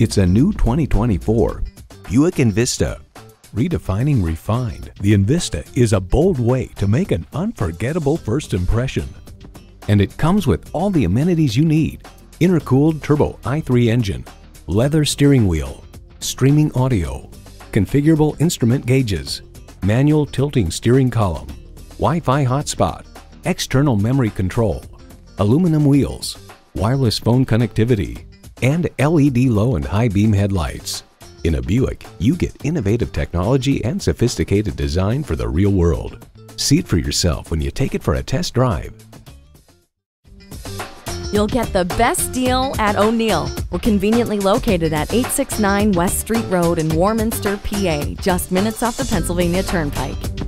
It's a new 2024 Buick Envista. Redefining refined, the Envista is a bold way to make an unforgettable first impression. And it comes with all the amenities you need. Intercooled turbo i3 engine, leather steering wheel, streaming audio, configurable instrument gauges, manual tilting steering column, Wi-Fi hotspot, external memory control, aluminum wheels, wireless phone connectivity, and LED low and high beam headlights. In a Buick, you get innovative technology and sophisticated design for the real world. See it for yourself when you take it for a test drive. You'll get the best deal at O'Neil. We're conveniently located at 869 West Street Road in Warminster, PA, just minutes off the Pennsylvania Turnpike.